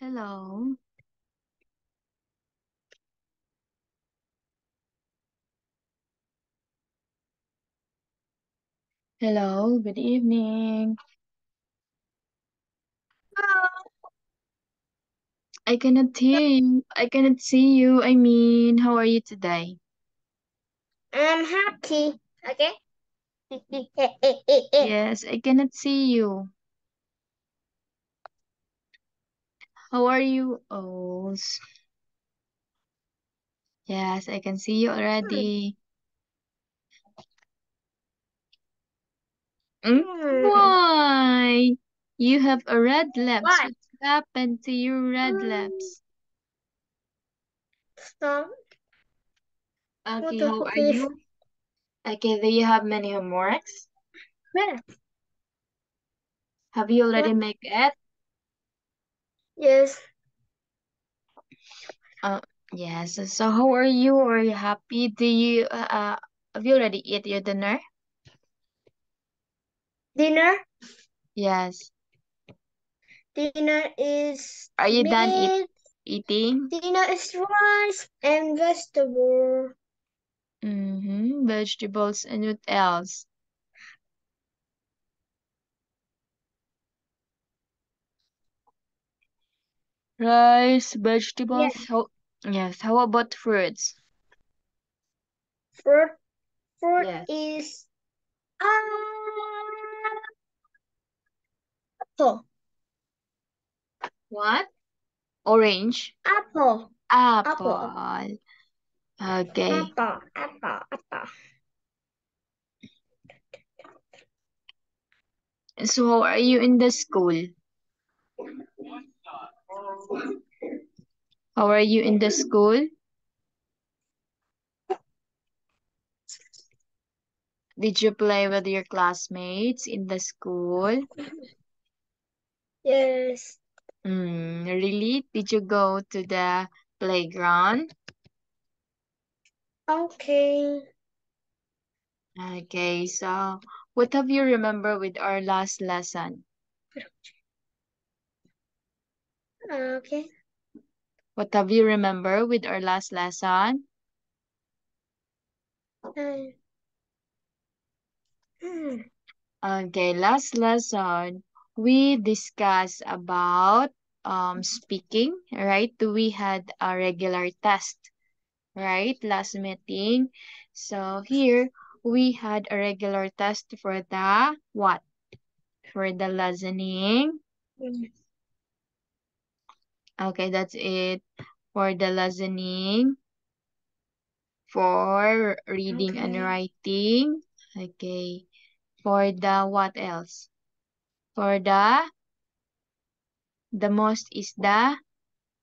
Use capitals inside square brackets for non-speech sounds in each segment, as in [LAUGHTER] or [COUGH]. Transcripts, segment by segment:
Hello. Hello, good evening. I cannot hear you. I cannot see you. I mean, how are you today? I'm happy. Okay. [LAUGHS] Yes, I cannot see you. How are you? Oh, s- yes, I can see you already. Mm? Hmm. Why? You have a red lips. What? What happened to your red lips? Stop. Okay, how are you? Okay, do you have many homeworks? Where? Have you already What? make it? Yes. Uh, yes. So how are you? Are you happy? Do you uh, uh have you already eat your dinner? Dinner. Yes. Dinner is Are you done eat meat. eating? Dinner is rice and vegetable. Mm-hmm. Vegetables and what else? Rice, vegetables. Yes. How yes. How about fruits? Fruit. Fruit Yes. is uh, apple. What? Orange. Apple. Apple. Apple. Okay. Apple. Apple. Apple. So how are you in the school? How are you in the school? Did you play with your classmates in the school? Yes. Mm, really? Did you go to the playground? Okay. Okay, so what have you remember with our last lesson? Okay. What have you remember with our last lesson? Hmm. Hmm. Okay, last lesson we discussed about um speaking, right? We had a regular test, right? Last meeting. So here we had a regular test for the what? For the listening. Okay, that's it. For the listening. For reading and writing. Okay. For the what else? For the the most is the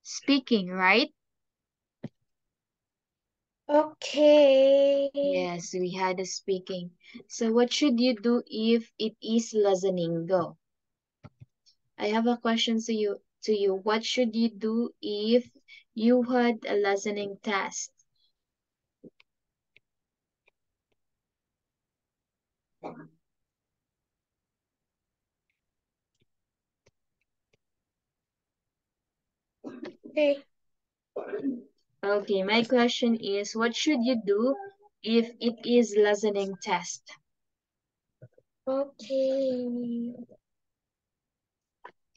speaking, right? Okay. Yes, we had a speaking. So what should you do if it is listening? Go. I have a question to you. To you, what should you do if you had a listening test? Okay. Okay, my question is, what should you do if it is listening test? Okay.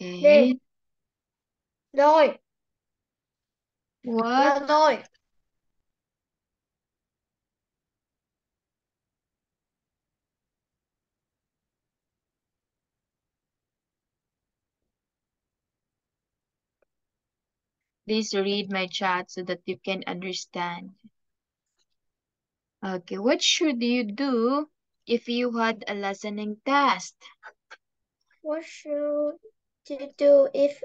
Okay. Rồi. What? Rồi. Please read my chat so that you can understand. Okay, what should you do if you had a listening test? What should you do if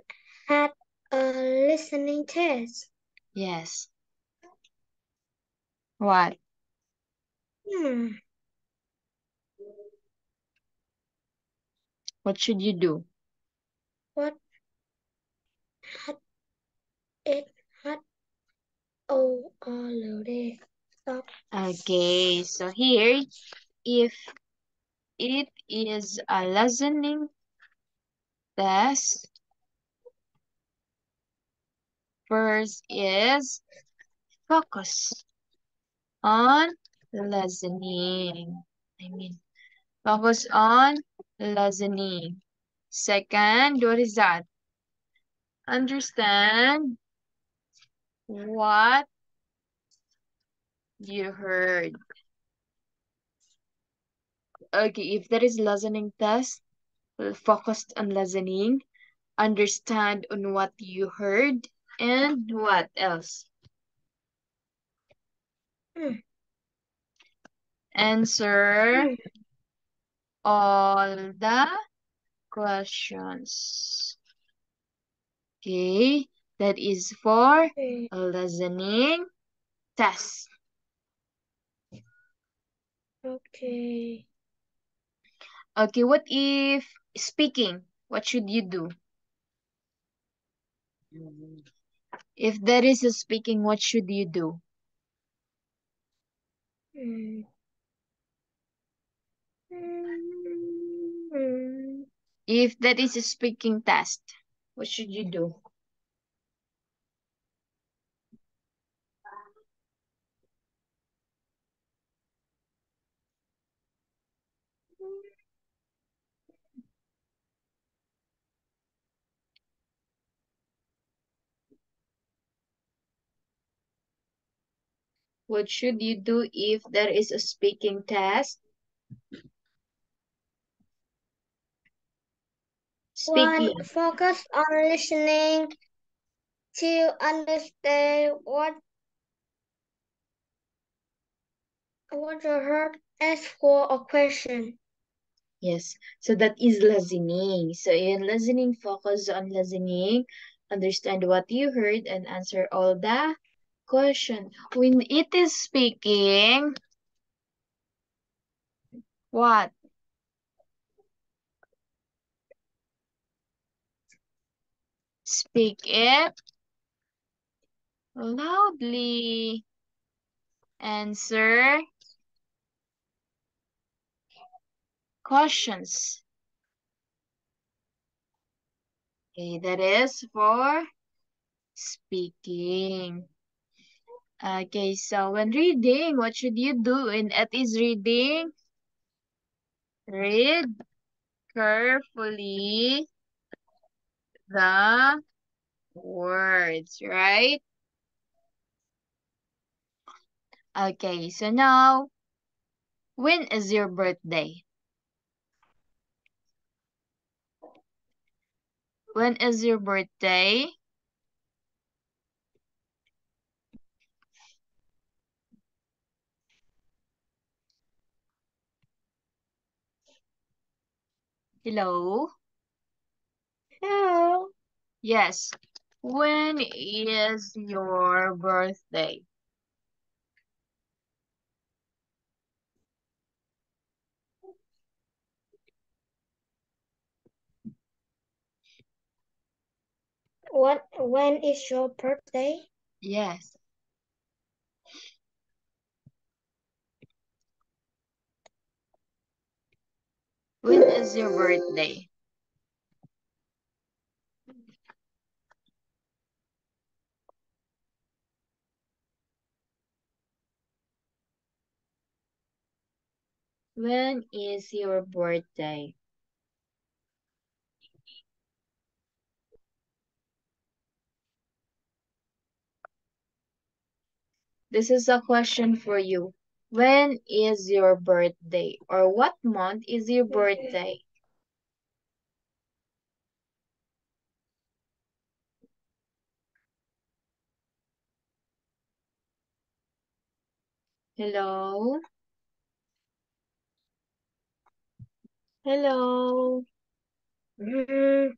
had a listening test? Yes. What? Hmm. What should you do? What had it had O L D. Stop. Okay, so here, if it is a listening test, first is focus on listening. I mean, focus on listening. Second, what is that? Understand what you heard. Okay, if there is listening test, focused on listening, understand on what you heard, and what else? Hmm. Answer Hmm. all the questions. Okay, that is for Okay. listening test. Okay. Okay, what if speaking? What should you do? If there is a speaking, what should you do? Hmm. Hmm. If that is a speaking test, what should you do? What should you do if there is a speaking test? Speaking. One, focus on listening. to understand what what you heard. Ask for a question. Yes, so that is listening. So in listening, focus on listening, understand what you heard, and answer all the question. When it is speaking, what? Speak it loudly. Answer questions. Okay, that is for speaking. Okay, so when reading, what should you do? When it is reading, read carefully the words, right? Okay, so now, when is your birthday? When is your birthday? Hello? Hello. Yes. When is your birthday? What? When is your birthday? Yes. When is your birthday? When is your birthday? This is a question for you. When is your birthday? Or what month is your birthday? Hello? Hello? Mm,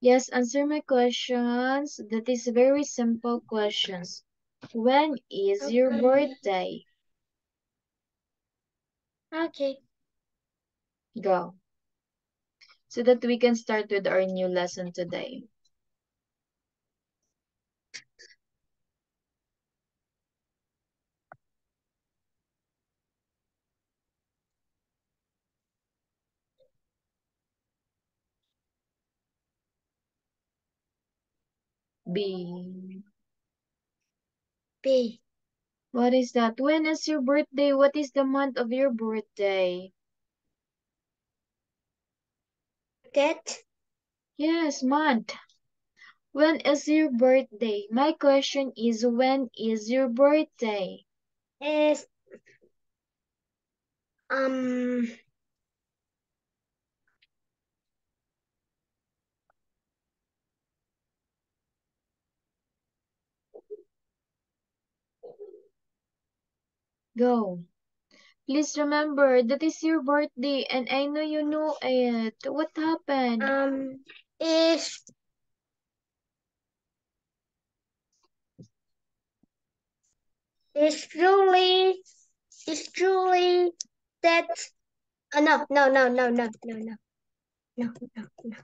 Yes, answer my questions. That is very simple questions. When is your birthday? Okay. Go. So that we can start with our new lesson today. B. B. What is that? When is your birthday? What is the month of your birthday? That Yes, month. When is your birthday? My question is when is your birthday? is um Go. Please remember that is your birthday and I know you know it. What happened? um is is Julie is Julie that uh, no no no no no no no no no no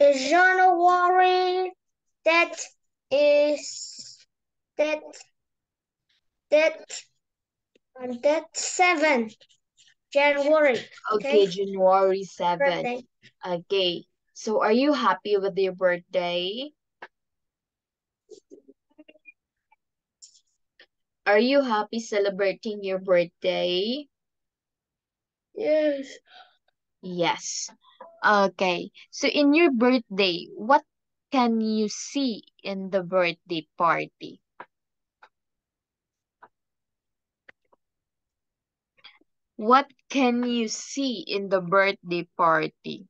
is January that is that that um, that seven January Okay, okay January 7. Okay. So are you happy with your birthday? Are you happy celebrating your birthday? yes Yes. Okay. So in your birthday, what can you see in the birthday party? What can you see in the birthday party?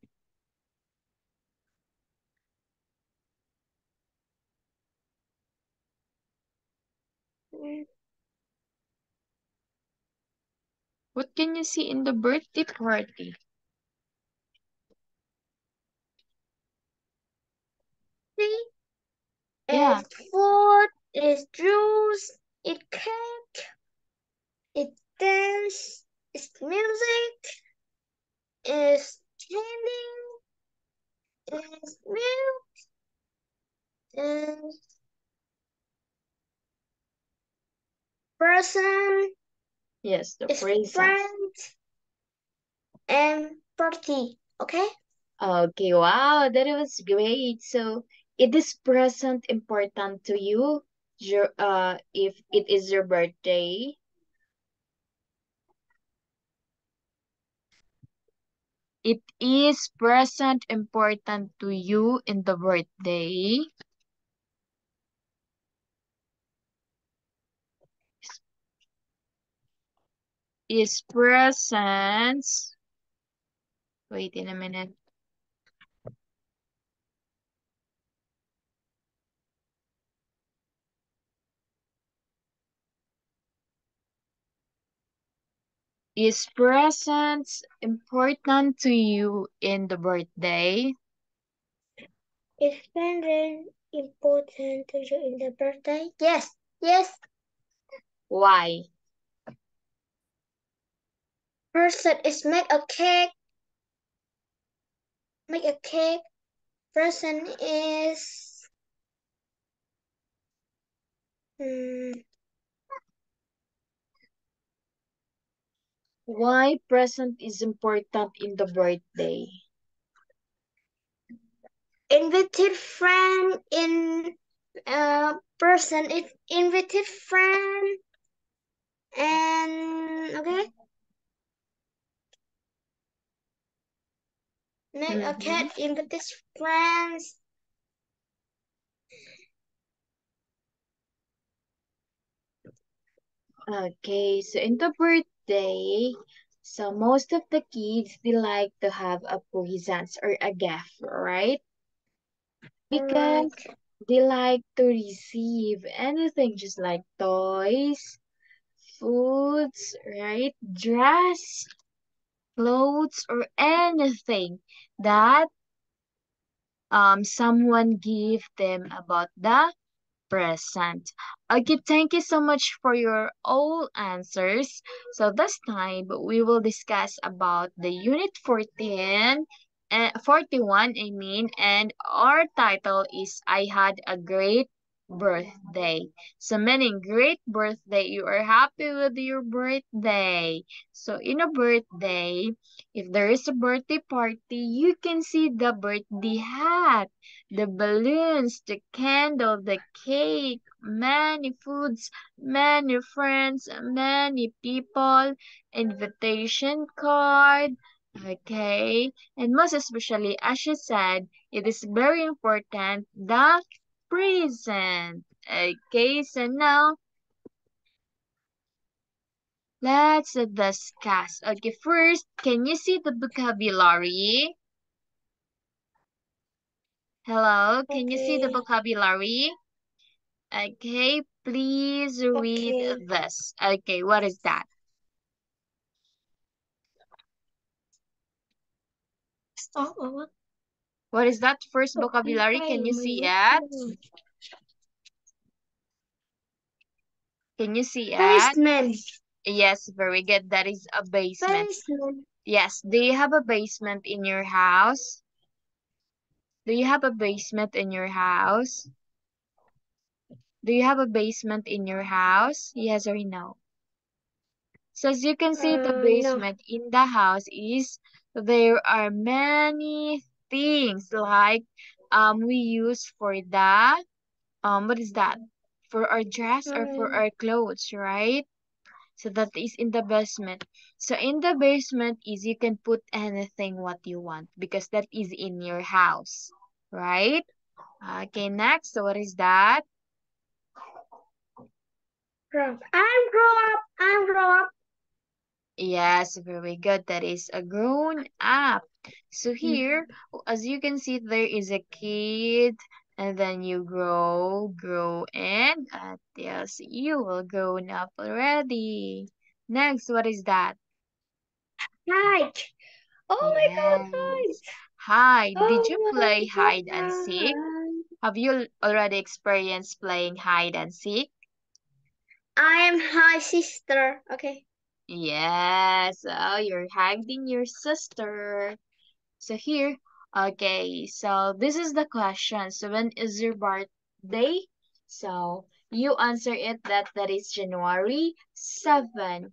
What can you see in the birthday party? see Yeah. It's food, it's juice, it's cake, it's dance, it's music, is candy, it's milk, it's person, Yes, the presents. friends, and party. Okay? Okay, wow, that was great. So, it is present important to you, your uh, if it is your birthday? It is present important to you in the birthday. Is presents. Wait in a minute. Is presents important to you in the birthday? Is present important to you in the birthday? Yes, yes. Why? Person is make a cake. Make a cake. Person is hmm, Why present is important in the birthday? invited friend in uh person is invited friend and okay make a Mhm. cat invited friends Okay, so in the birthday, so most of the kids, they like to have a presents or a gift, right? Because they like to receive anything, just like toys, foods, right? Dress, clothes, or anything that um someone give them about the present. Okay, thank you so much for your all answers. So this time we will discuss about the unit 14 and 41 I mean and our title is I had a great birthday. So meaning great birthday, you are happy with your birthday. So in a birthday, if there is a birthday party, you can see the birthday hat, the balloons, the candle, the cake, many foods, many friends, many people, invitation card, okay? And most especially, as she said, it is very important the present. Okay, so now let's discuss. Okay, first, can you see the vocabulary? Hello, can you see the vocabulary? Okay, please read Okay. this. Okay, what is that? Stop. What? Is that first vocabulary? Can you see it? Can you see it? Basement. Yes, very good. That is a basement. Basement. Yes, do you have a basement in your house? Do you have a basement in your house? Do you have a basement in your house? Yes or no? So as you can see, the Uh, no. basement in the house is there are many things like um we use for the um what is that? For our dress or for our clothes, right? So that is in the basement. So in the basement is you can put anything what you want because that is in your house, right? Okay, next, so what is that? grow. I'm grow up. I'm grow up. Yes, very good. That is a grown up. So mm-hmm. here, as you can see, there is a kid, and then you grow, grow, and at yes, you will grown up already. Next, what is that? Hide. Oh my god, hide. Yes. Hide. Did you Oh play my hide and seek? Have you already experienced playing hide and seek? I am my sister. Okay. Yes, oh, you're hiding your sister. So here, okay, so this is the question. So when is your birthday? So you answer it that that is January 7.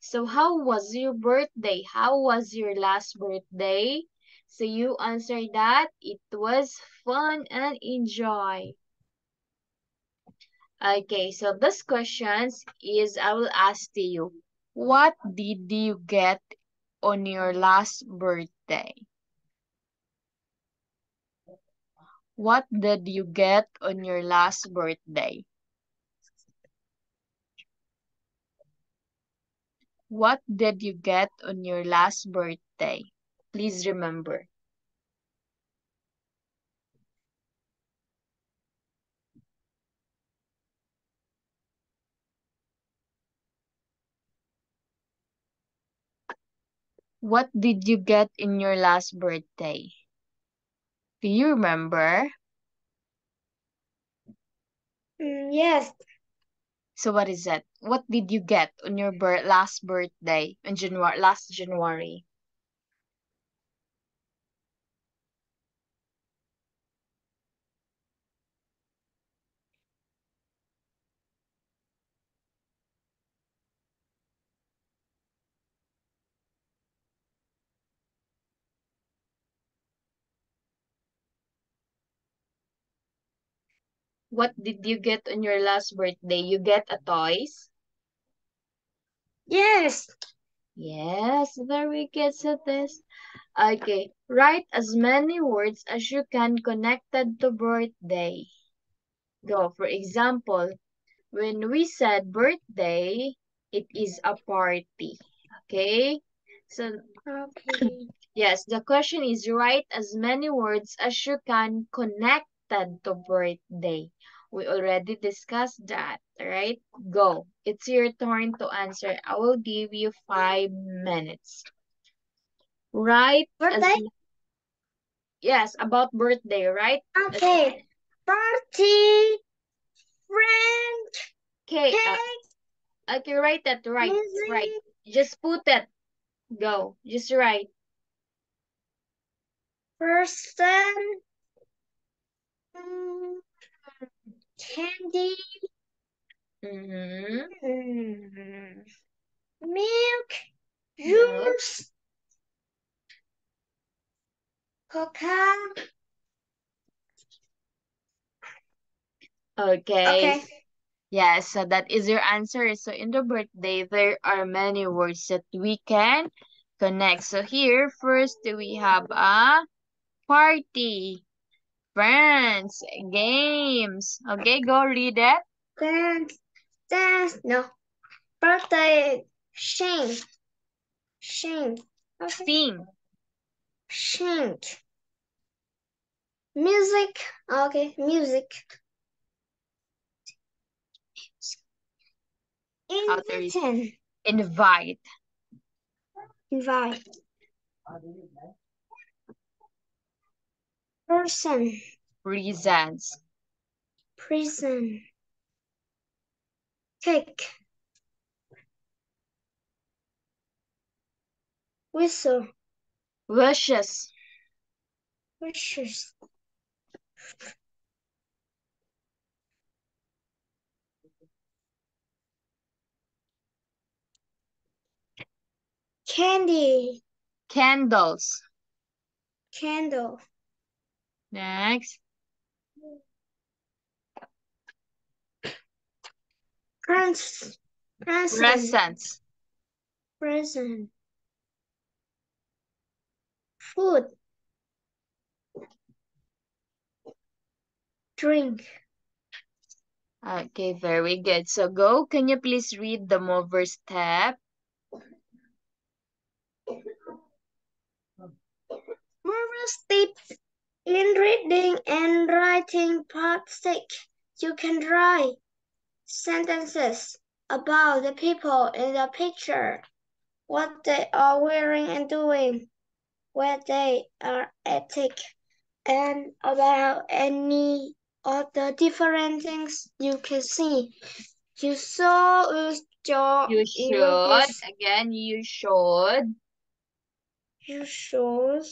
So how was your birthday? How was your last birthday? So you answer that it was fun and enjoy. Okay, so this questions is I will ask to you. What did you get on your last birthday? What did you get on your last birthday? What did you get on your last birthday? Please remember. What did you get in your last birthday? Do you remember? Mm, yes. So what is it? What did you get on your bir last birthday in January last January? What did you get on your last birthday? You get a toys? Yes. Yes, very good at this. Okay, write as many words as you can connected to birthday. Go, for example, when we said birthday, it is a party. Okay? So, Okay. yes, the question is write as many words as you can connected to birthday. We already discussed that, right? Go. It's your turn to answer. I will give you five minutes. Write as Birthday? yes, about birthday, right? Okay. Party. Friend. Okay, Cake. uh, okay, write that, right, music. right. Just put that. Go, just write. Person. Mm, candy, mm, milk, juice, coca. Okay. Okay. Yes, so that is your answer. So in the birthday, there are many words that we can connect. So here, first we have a party, friends, games. Okay, go read it. Dance, dance. No. Birthday. Sing. Sing. Okay. Sing. Sing. Music. Okay. Music. How to read? Invite. Invite. Invite. Person. Presents. Prison. Cake. Whistle. Wishes. Wishes. Candy. Candles. Candle. Next. Present. Present. Present. Food. Drink. Okay, very good. So go. Can you please read the mover step? More tips in reading and writing part six. You can write sentences about the people in the picture, what they are wearing and doing, where they are at, and about any of the different things you can see. You saw use your You should. Again, you should. You should.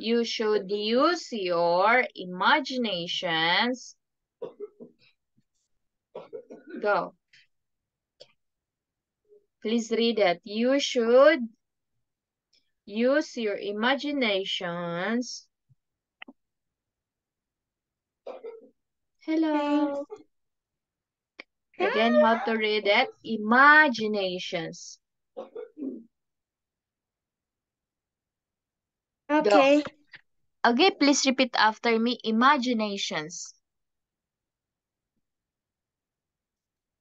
You should use your imaginations. Go. Please read it. You should use your imaginations. Hello. Again, how to read it? Imaginations. Okay. Okay, please repeat after me. Imaginations.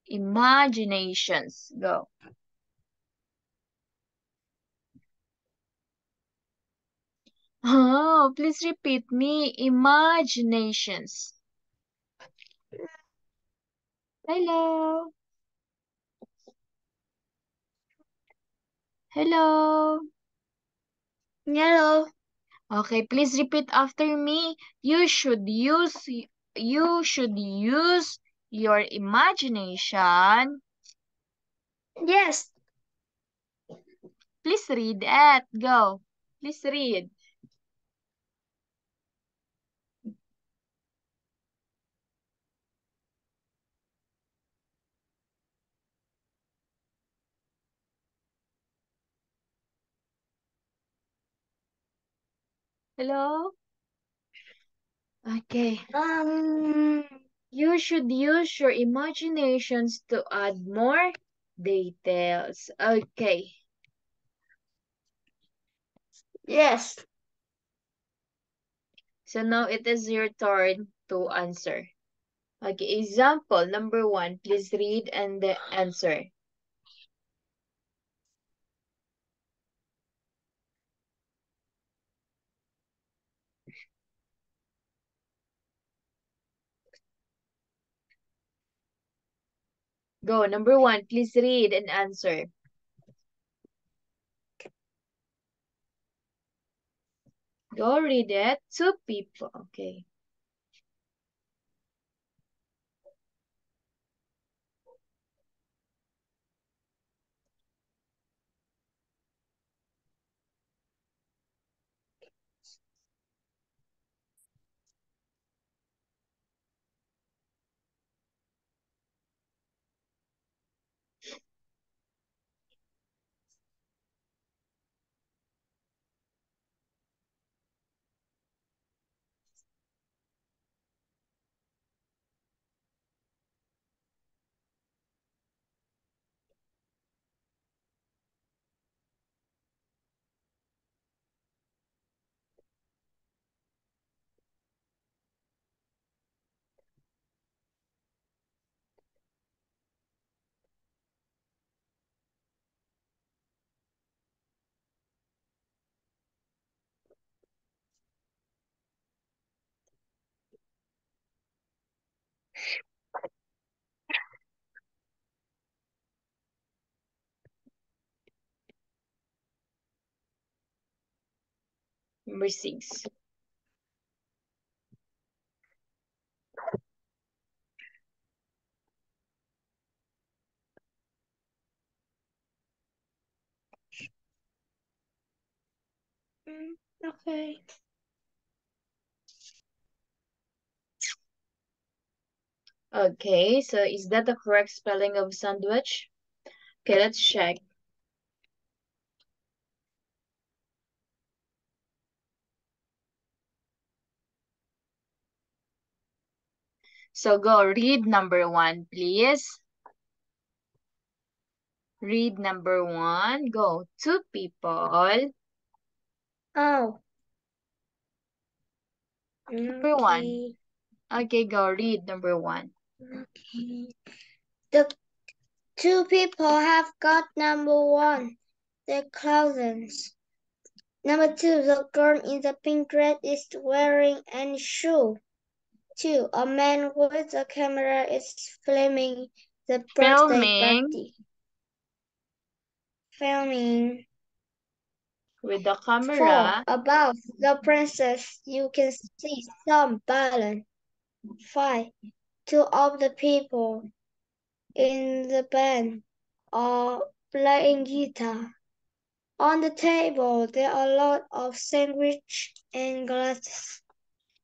Imaginations. Go. Oh, please repeat me. Imaginations. Hello. Hello. Hello. Okay, please repeat after me. You should use you should use your imagination. Yes. Please read it. Go. Please read. Hello? Okay. Um. You should use your imaginations to add more details. Okay. Yes. So now it is your turn to answer. Okay, example number one. Please read and the answer. Go, number one. Please read and answer. Go read it. Two people. Okay. Number six. Mm, okay. Okay, so is that the correct spelling of sandwich? Okay, let's check. So go read number one, please. Read number one. Go. Two people. Oh. Number one. Okay, go read number one. Okay. The two people have got number one, their clothes. Number two, the girl in the pink dress is wearing any shoe. Two, a man with a camera is filming the birthday Filming. party. Filming. With the camera. Four, above the princess, you can see some balloon. Five, two of the people in the band are playing guitar. On the table, there are a lot of sandwich and glasses.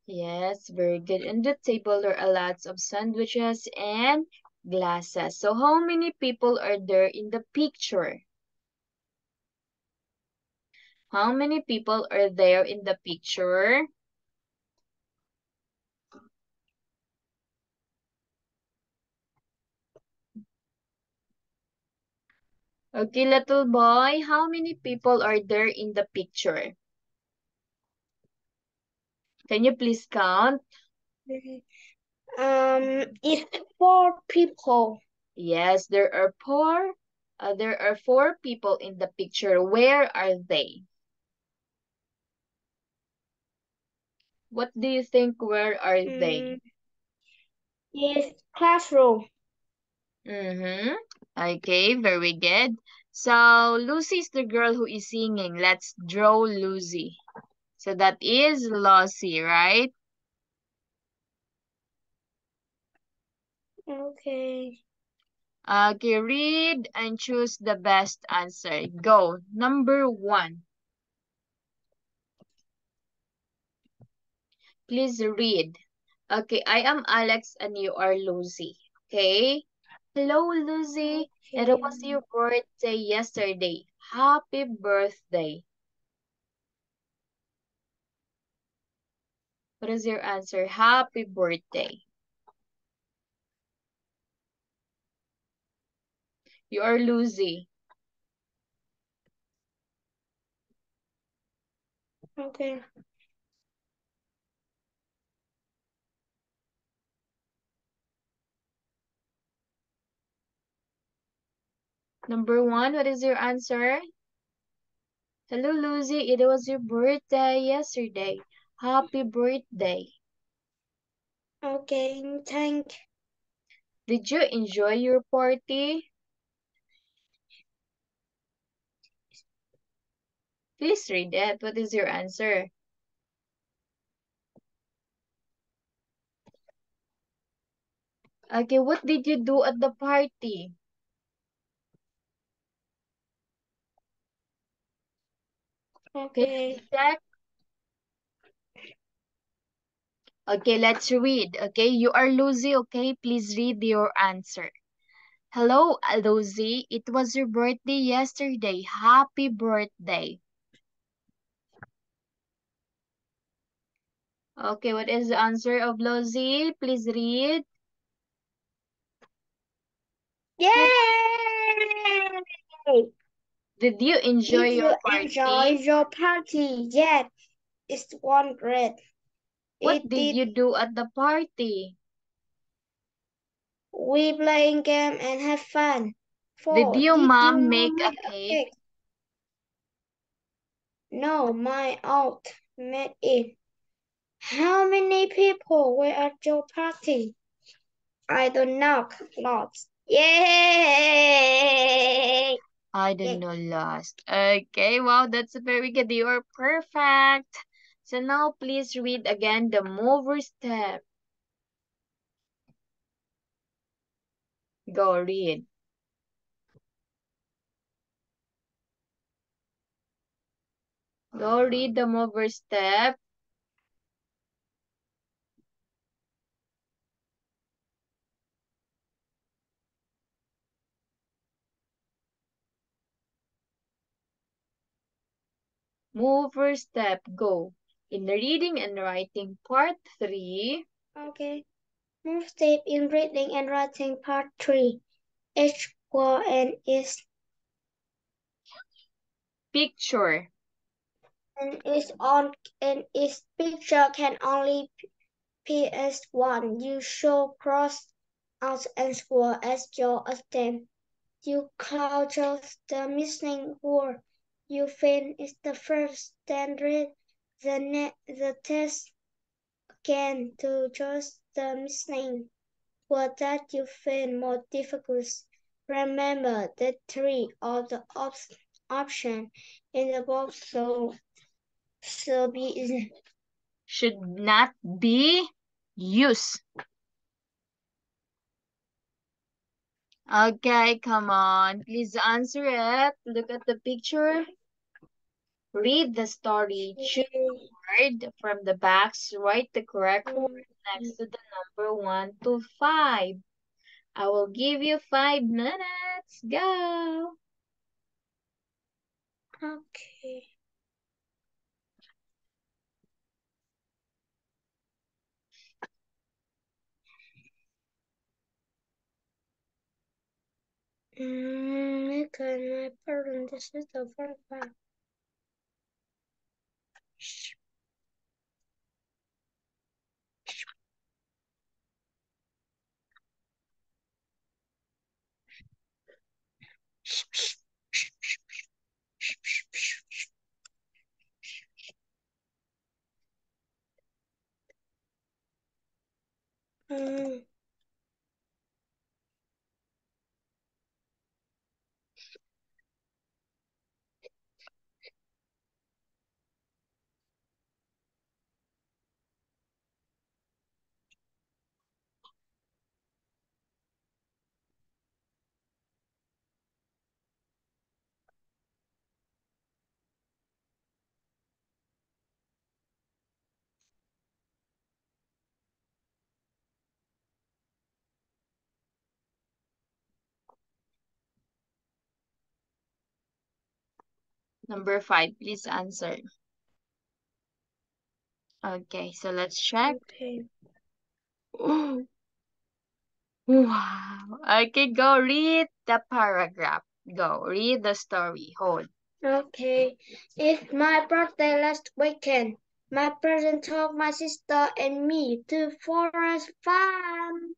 Yes, very good. In the table, there are lots of sandwiches and glasses. So how many people are there in the picture? How many people are there in the picture? Okay, little boy, how many people are there in the picture? Can you please count? Um, it's four people. Yes, there are four. Uh, there are four people in the picture. Where are they? What do you think? Where are they? Mm, It's classroom. Mm-hmm. Okay, very good. So Lucy is the girl who is singing. Let's draw Lucy. So that is Lucy, right? Okay. Okay, read and choose the best answer. Go. Number one. Please read. Okay, I am Alex and you are Lucy. Okay? Hello, Lucy. It was your birthday yesterday. Happy birthday. What is your answer? Happy birthday. You are Lucy. Okay. Number one, what is your answer? Hello, Lucy. It was your birthday yesterday. Happy birthday. Okay, thank. Did you enjoy your party? Please read that. What is your answer? Okay, what did you do at the party? Okay. Check. Okay, let's read. Okay, you are Lucy. Okay, please read your answer. Hello, Lucy. It was your birthday yesterday. Happy birthday. Okay, what is the answer of Lucy? Please read. Yay! Did you enjoy Did your you party? enjoy your party? Yes, it's one great. What It did did. you do at the party? We playing game and have fun. Four. Did your Did mom your make mom a cake? No, my aunt made it. How many people were at your party? I don't know. Lots. Yay! I don't know, lost. Okay, wow, that's very good. You are perfect. So now please read again the mover step. Go read. Go read the mover step. Mover step, go. In the reading and writing part 3. Okay. Move step in reading and writing part 3. Each word and is Picture. and is on and is picture can only be as one. You show cross out and word as your attempt. You close the missing word. You find is the first, read the the test again to choose the missing word that you find more difficult. Remember that three of the op option in the box so so be Should not be used. Okay, come on. Please answer it. Look at the picture. Read the story. Choose word from the box. Write the correct word next to the number 1 to 5. I will give you 5 minutes. Go. Okay. Mm, okay, my pardon, this is the first one. Mm. Number 5, please answer. Okay, so let's check. Okay. [GASPS] Wow. Okay, go read the paragraph. Go read the story. Hold. Okay. It's my birthday last weekend. My present took my sister and me to Forest Farm.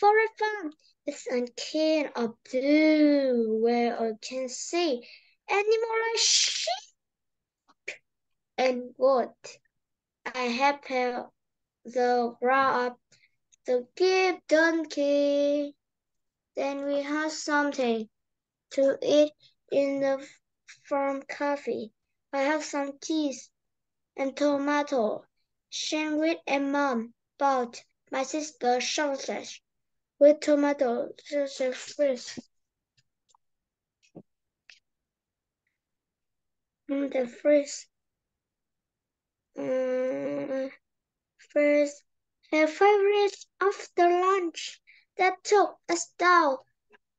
Forest Farm is a can of blue where I can see animals like sheep and wood. I helped the ground up to give donkey. Then we had something to eat in the farm coffee. I have some cheese and tomato. Sandwich and mom bought my sister sausage with tomato sausage first. The first, um, first, her favorite after lunch that took us down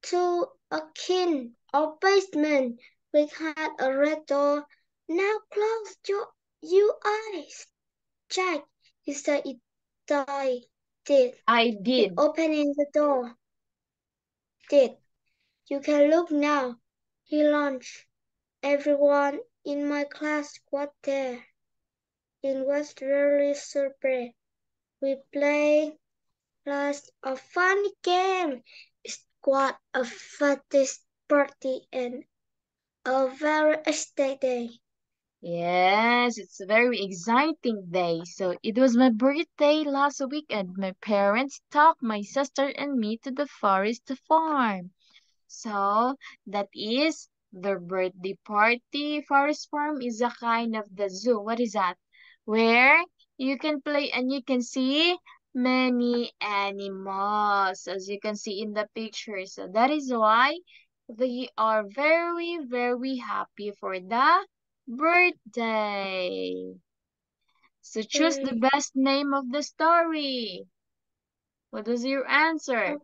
to a kin or basement. We had a red door. Now close your, you eyes. Jack, he said it I did. I did. Opening the door. Did. You can look now. He launched. Everyone in my class there. It was really super. We played last a funny game. It's quite a fantastic party and a very exciting day. Yes, it's a very exciting day. So it was my birthday last week and my parents took my sister and me to the forest farm. So that is the birthday party. Forest farm is a kind of the zoo. What is that? where you can play and you can see many animals as you can see in the picture. So that is why they are very, very happy for the birthday. So choose the best name of the story. What is your answer? Oh,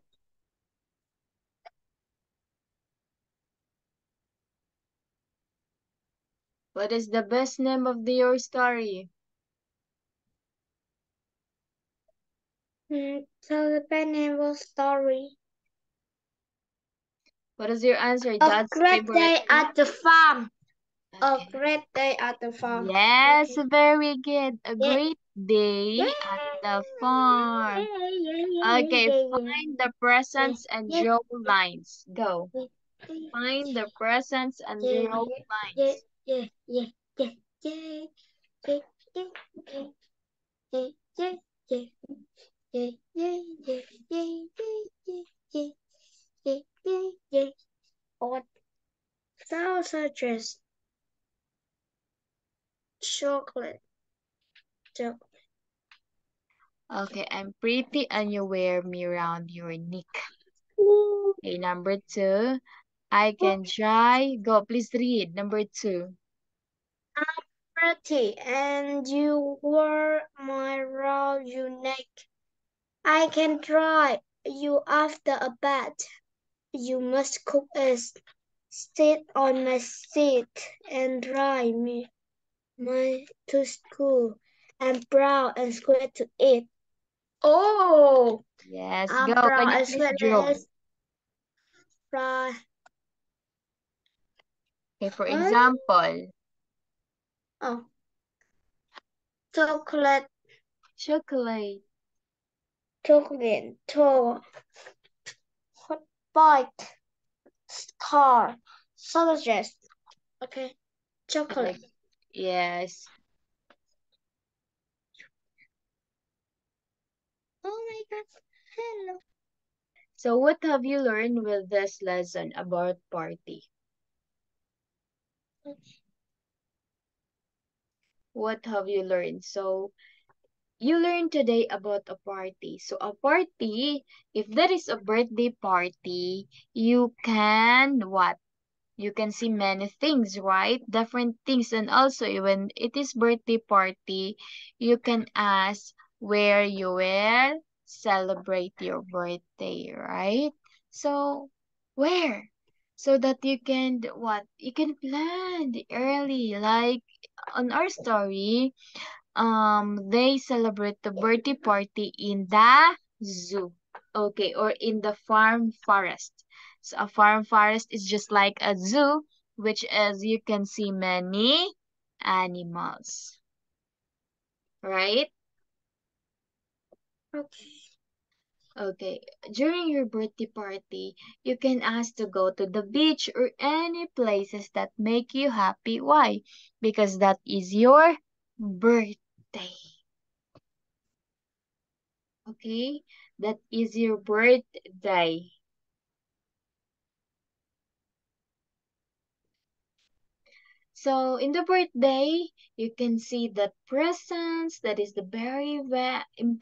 What is the best name of the, your story? Mm, so the best name of story. What is your answer? A Dad's great favorite day at the farm. A great day at the farm. Yes, Okay. very good. A Yeah. great day at the farm. Okay, find the presents and yeah, draw lines. Go. yeah. Find the presents and Yeah, draw yeah, lines. Yeah, yeah, yeah, yeah, yeah, yeah, yeah, yeah, yeah, yeah, yeah, yeah, yeah, yeah, yeah, yeah, yeah, yeah, yeah. Or chocolate, chocolate. Okay, I'm pretty and you wear me round your neck. Okay, number two. I can try. Go, please read. Number two. I'm pretty, and you were my round your neck. I can dry you after a bath. You must cook us. Sit on my seat and dry me my to school and brown and square to eat. Oh, Yes, um, go. Can you and square draw? is fry. Okay, for What? example, Oh, chocolate, chocolate. chocolate, toe, hot bite, car, sausages. Okay, chocolate. Yes. Oh my God, hello. So what have you learned with this lesson about party? What have you learned? So you learned today about a party. So a party, if there is a birthday party, you can what? You can see many things, right? Different things. And also when it is birthday party, you can ask where you will celebrate your birthday, right? So where? So that you can what? You can plan early. Like on our story, um they celebrate the birthday party in the zoo okay or in the farm forest so a farm forest is just like a zoo which is you can see many animals right Okay. Okay during your birthday party you can ask to go to the beach or any places that make you happy. Why? Because that is your birthday. Okay, that is your birthday. So in the birthday, you can see that presents, that is the very very important